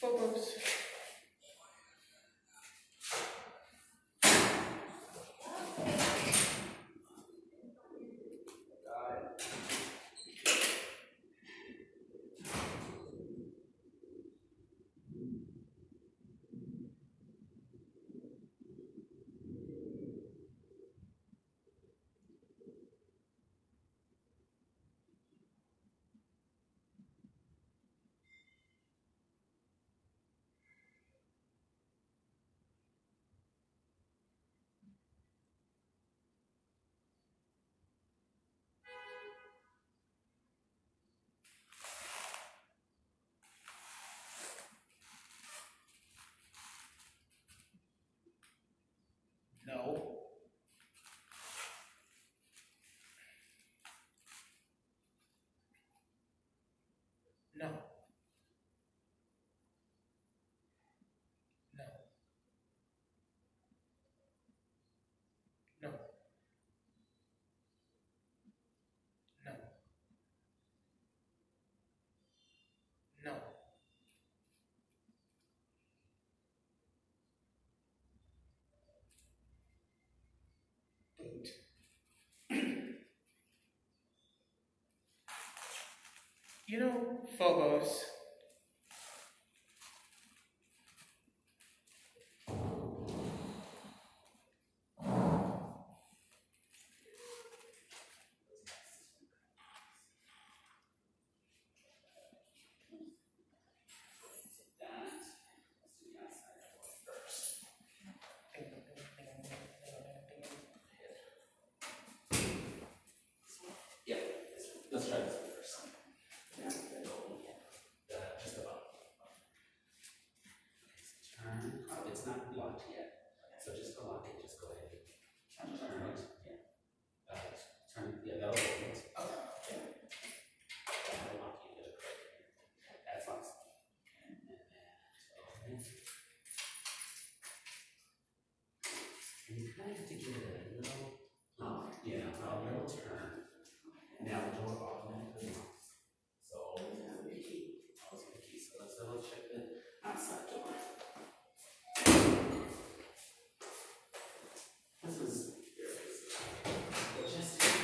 Phobos. No. No. No. No. No. No. Wait. You know, Phobos. Of have to give it a little, lock, yeah, a little turn. Now the door automatically locks. So, that's the key. That was the key. So let's double check the outside door. This is just this